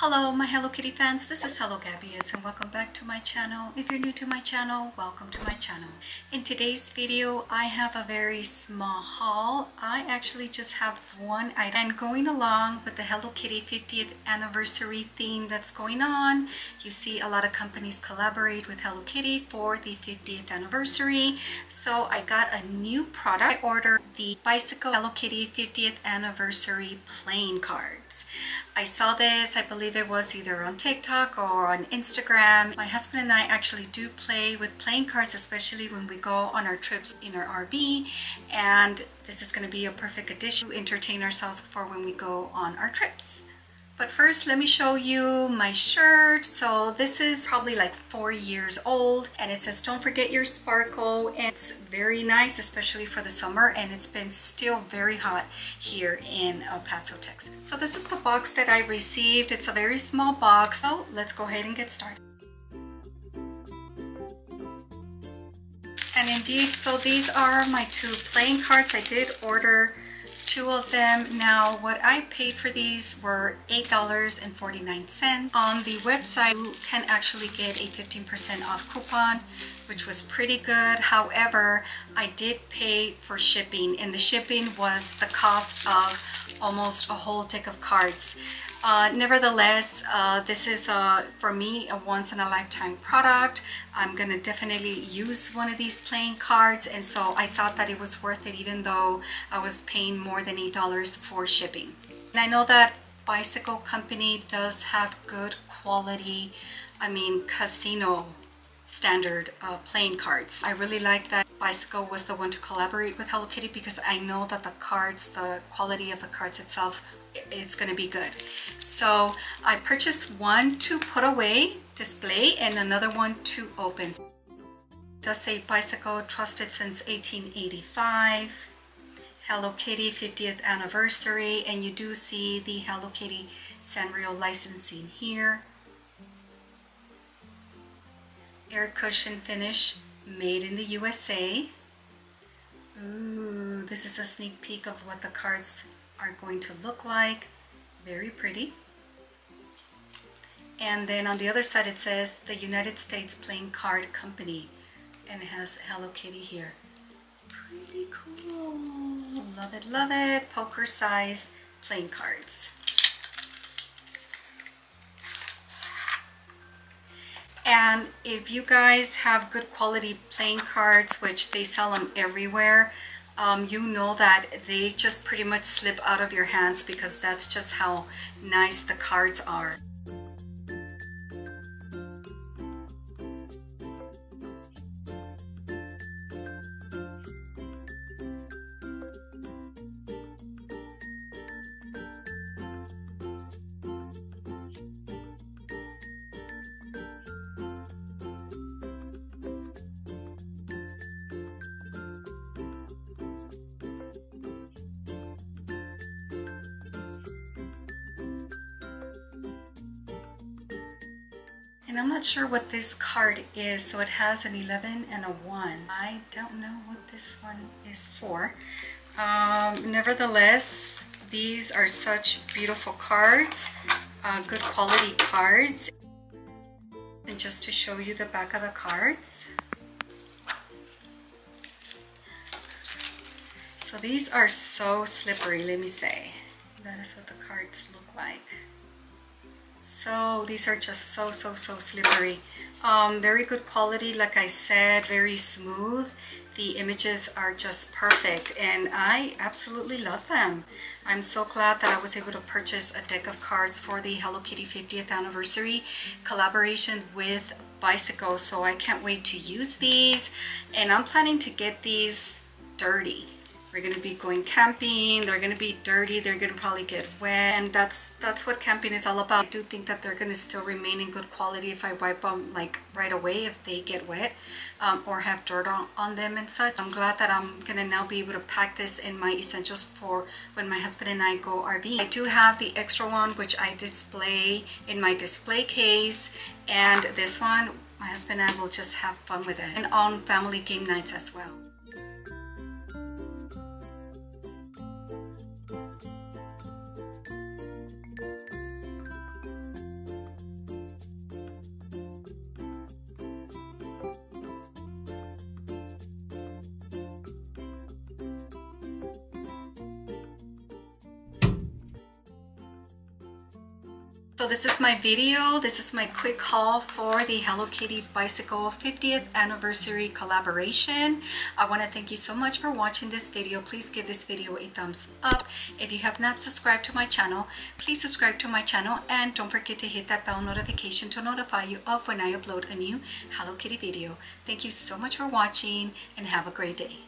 Hello my Hello Kitty fans, this is Hellogabbiest and welcome back to my channel. If you're new to my channel, welcome to my channel. In today's video, I have a very small haul. I actually just have one item and going along with the Hello Kitty 50th anniversary theme that's going on. You see a lot of companies collaborate with Hello Kitty for the 50th anniversary. So I got a new product. I ordered the Bicycle Hello Kitty 50th anniversary playing cards. I saw this, I believe it was either on TikTok or on Instagram. My husband and I actually do play with playing cards, especially when we go on our trips in our RV. And this is going to be a perfect addition to entertain ourselves for when we go on our trips. But first, let me show you my shirt. So this is probably like four years old and it says, don't forget your sparkle. And it's very nice, especially for the summer. And it's been still very hot here in El Paso, Texas. So this is the box that I received. It's a very small box. So let's go ahead and get started. And indeed, so these are my two playing cards. I did order two of them. Now, what I paid for these were $8.49. On the website, you can actually get a 15% off coupon, which was pretty good. However, I did pay for shipping, and the shipping was the cost of almost a whole deck of cards. Uh, nevertheless, uh, this is uh, for me a once in a lifetime product. I'm gonna definitely use one of these playing cards and so I thought that it was worth it even though I was paying more than $8 for shipping. And I know that Bicycle Company does have good quality, I mean casino standard uh, playing cards. I really like that Bicycle was the one to collaborate with Hello Kitty because I know that the cards, the quality of the cards itself it's going to be good. So I purchased one to put away, display, and another one to open. It does say bicycle trusted since 1885. Hello Kitty 50th anniversary and you do see the Hello Kitty Sanrio licensing here. Air cushion finish made in the USA. Ooh, this is a sneak peek of what the cards are going to look like. Very pretty. And then on the other side it says the United States Playing Card Company and it has Hello Kitty here. Pretty cool. Love it, love it. Poker size playing cards. And if you guys have good quality playing cards, which they sell them everywhere, um, you know that they just pretty much slip out of your hands because that's just how nice the cards are. And I'm not sure what this card is, so it has an 11 and a 1. I don't know what this one is for. Um, nevertheless, these are such beautiful cards, uh, good quality cards. And just to show you the back of the cards. So these are so slippery, let me say. That is what the cards look like so these are just so so so slippery. Um, very good quality like I said very smooth. The images are just perfect and I absolutely love them. I'm so glad that I was able to purchase a deck of cards for the Hello Kitty 50th anniversary collaboration with Bicycle so I can't wait to use these and I'm planning to get these dirty we're to be going camping. They're to be dirty. They're to probably get wet. And that's that's what camping is all about. I do think that they're to still remain in good quality if I wipe them like right away if they get wet um, or have dirt on, on them and such. I'm glad that I'm to now be able to pack this in my essentials for when my husband and I go RV. I do have the extra one which I display in my display case and this one my husband and I will just have fun with it and on family game nights as well. So this is my video. This is my quick haul for the Hello Kitty Bicycle 50th anniversary collaboration. I want to thank you so much for watching this video. Please give this video a thumbs up. If you have not subscribed to my channel, please subscribe to my channel and don't forget to hit that bell notification to notify you of when I upload a new Hello Kitty video. Thank you so much for watching and have a great day.